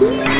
Yeah.